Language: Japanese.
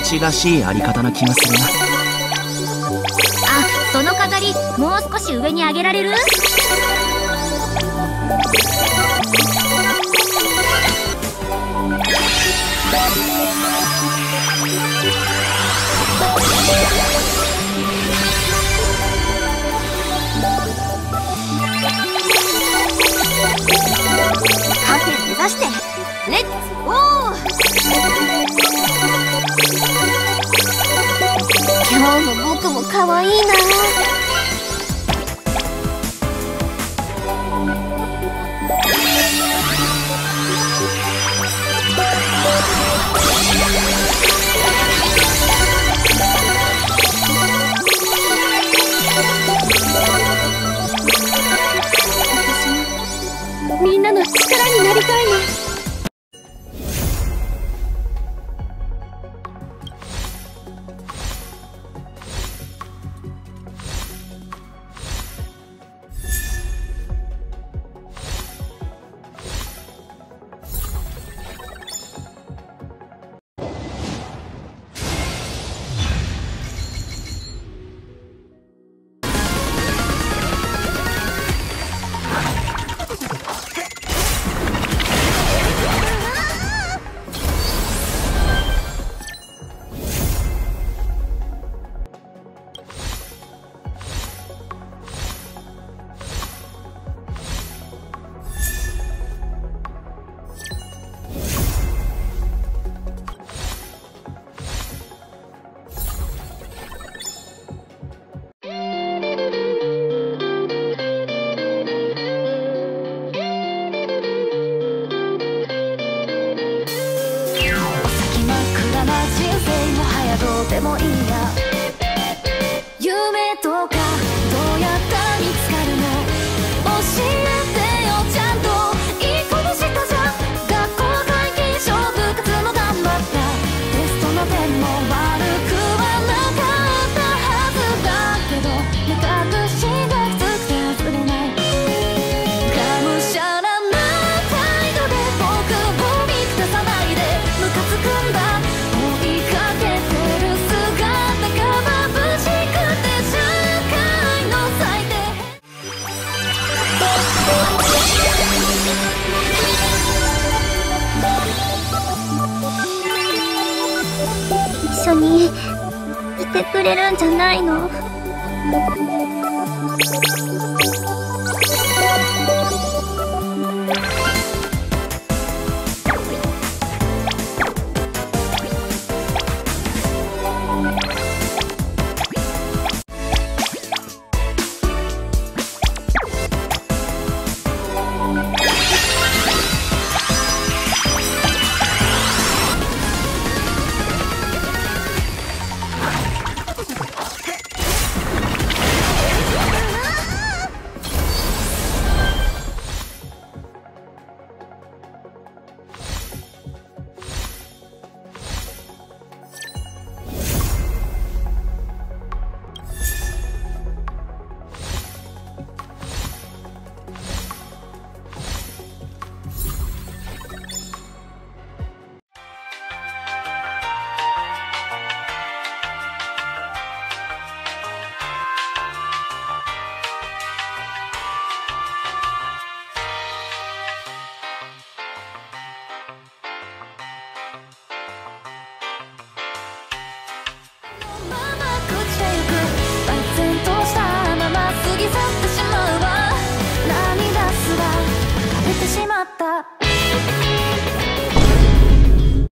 達らしいあり方な気がするな。あその飾りもう少し上に上げられる？カフェ目指して。の僕も可愛いな。私も。みんなの力になりたいのな人生もはやどうでもいいや。夢とか一緒にいてくれるんじゃないの？